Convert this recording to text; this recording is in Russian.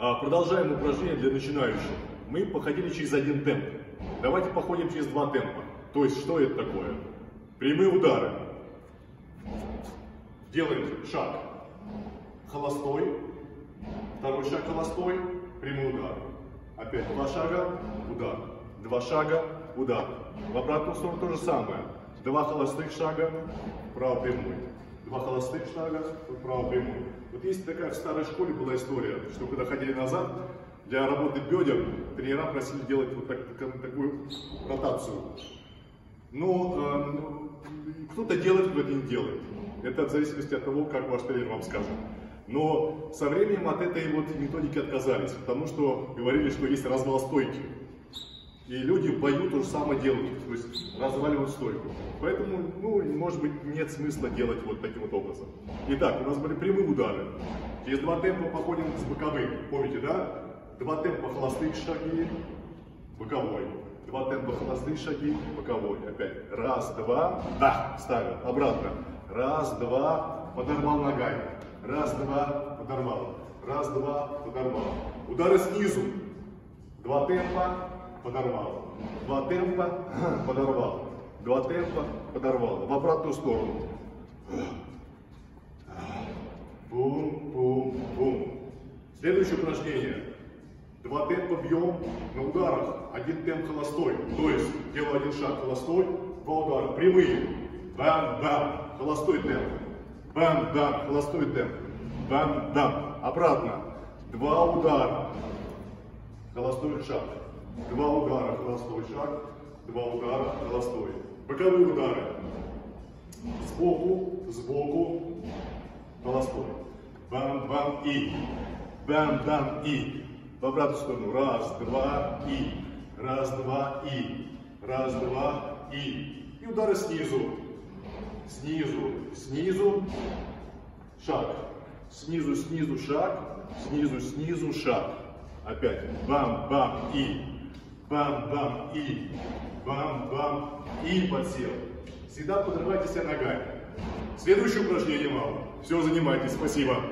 А, Продолжаем упражнение для начинающих. Мы походили через один темп. Давайте походим через два темпа. То есть, что это такое? Прямые удары. Делаем шаг холостой, второй шаг холостой, прямой удар. Опять два шага, удар. Два шага, удар. В обратную сторону то же самое. Два холостых шага, вправо прямой. Два холостых шага, вправо прямой. Вот есть такая в старой школе была история, что когда ходили назад, для работы бедер тренера просили делать вот так, так- такую ротацию. Но э, ну, кто-то делает, кто-то не делает. Это в зависимости от того, как ваш тренер вам скажет. Но со временем от этой вот методики отказались, потому что говорили, что есть развал стойки. И люди в бою то же самое делают, то есть разваливают стойку. Поэтому, ну, может быть, нет смысла делать вот таким вот образом. Итак, у нас были прямые удары. Через два темпа походим с боковым. Помните, да? Два темпа холостых шаги, боковой. Два темпа холостых шаги, боковой. Опять. Раз, два, да, ставил. Обратно. Раз, два, подорвал ногами. Раз, два, подорвал. Раз, два, подорвал. Удары снизу. Два темпа, подорвал. Два темпа, подорвал. Два темпа, подорвал. В обратную сторону. Бум, бум, бум. Следующее упражнение. Два темпа бьем на ударах. Один темп холостой. То есть делаю один шаг холостой, два удара. Прямые. Бам-бам. Холостой темп. Бам-бам. Холостой темп. Бам-бам. Обратно. Два удара. Холостой шаг. Два удара, холостой шаг. Два удара, холостой. Боковые удары. Сбоку, сбоку, холостой. Бам-бам и. Бам-бам и. В обратную сторону. Раз, два и. Раз, два и. Раз, два и. И удары снизу. Снизу, снизу. Шаг. Снизу, снизу, шаг. Снизу, снизу, шаг. Опять. Бам-бам и. Бам-бам и. Бам-бам и подсел. Всегда подрывайте себя ногами. Следующее упражнение вам. Все, занимайтесь. Спасибо.